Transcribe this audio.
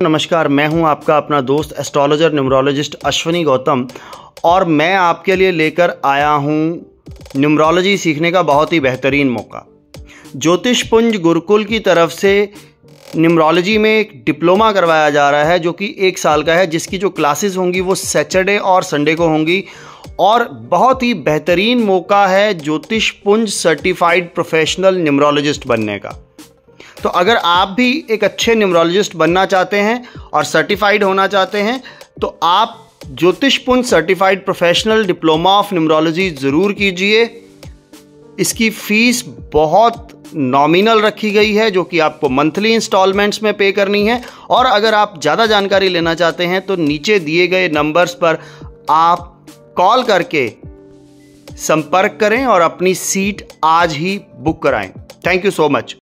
नमस्कार, मैं हूँ आपका अपना दोस्त एस्ट्रोलॉजर न्यूमरोलॉजिस्ट अश्वनी गौतम और मैं आपके लिए लेकर आया हूँ न्यूमरोलॉजी सीखने का बहुत ही बेहतरीन मौका। ज्योतिष पुंज गुरुकुल की तरफ़ से न्यूमरोलॉजी में एक डिप्लोमा करवाया जा रहा है, जो कि एक साल का है, जिसकी जो क्लासेस होंगी वो सैटरडे और संडे को होंगी और बहुत ही बेहतरीन मौका है ज्योतिष पुंज सर्टिफाइड प्रोफेशनल न्यूमरोलॉजिस्ट बनने का। तो अगर आप भी एक अच्छे न्यूमरोलॉजिस्ट बनना चाहते हैं और सर्टिफाइड होना चाहते हैं तो आप Jyotishpunj certified professional diploma of numerology ज़रूर कीजिए। इसकी फ़ीस बहुत नॉमिनल रखी गई है, जो कि आपको मंथली इंस्टॉलमेंट्स में पे करनी है। और अगर आप ज़्यादा जानकारी लेना चाहते हैं तो नीचे दिए गए नंबर्स पर आप कॉल करके संपर्क करें और अपनी सीट आज ही बुक कराएँ। Thank you so much